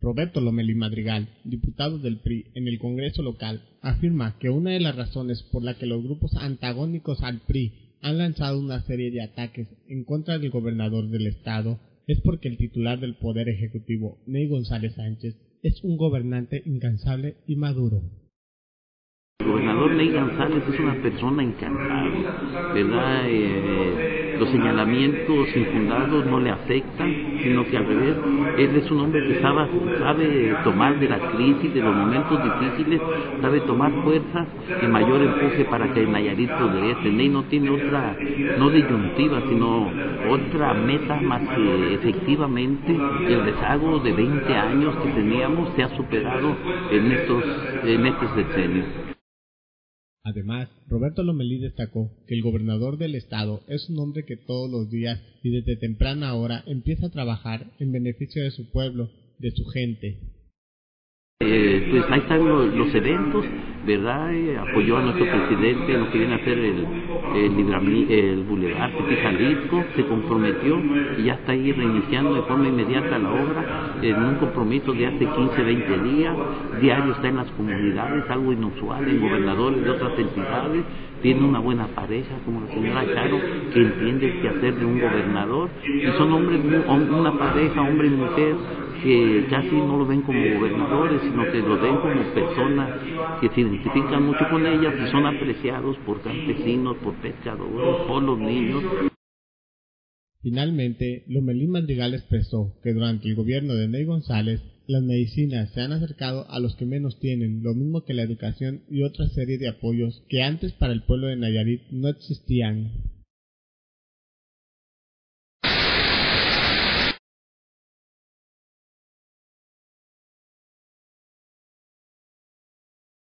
Roberto Lomelí Madrigal, diputado del PRI en el Congreso local, afirma que una de las razones por la que los grupos antagónicos al PRI han lanzado una serie de ataques en contra del gobernador del estado es porque el titular del Poder Ejecutivo, Ney González Sánchez, es un gobernante incansable y maduro. El gobernador Ney González es una persona incansable, ¿verdad? Eh, los señalamientos infundados no le afectan, sino que al revés, él es un hombre que sabe, sabe tomar de la crisis, de los momentos difíciles, sabe tomar fuerza y mayor empuje para que Nayarit progrese. Ney no tiene otra, no disyuntiva, sino otra meta más que efectivamente el rezago de 20 años que teníamos se ha superado en estos, en estos decenios. Además, Roberto Lomelí destacó que el gobernador del estado es un hombre que todos los días y desde temprana hora empieza a trabajar en beneficio de su pueblo, de su gente. Eh, pues ahí están los, eventos, ¿verdad? Eh, apoyó a nuestro presidente en lo que viene a ser el, el, el Boulevard Jalisco, se comprometió y ya está ahí reiniciando de forma inmediata la obra en un compromiso de hace 15, 20 días, diario está en las comunidades, algo inusual en gobernadores de otras entidades, tiene una buena pareja como la señora Charo que entiende el quehacer de un gobernador y son hombres, una pareja, hombre y mujer que casi no lo ven como gobernadores, sino que lo ven como personas que se identifican mucho con ellas y son apreciados por campesinos, por pescadores, por los niños. Finalmente, Lomelín Madrigal expresó que durante el gobierno de Ney González, las medicinas se han acercado a los que menos tienen, lo mismo que la educación y otra serie de apoyos que antes para el pueblo de Nayarit no existían.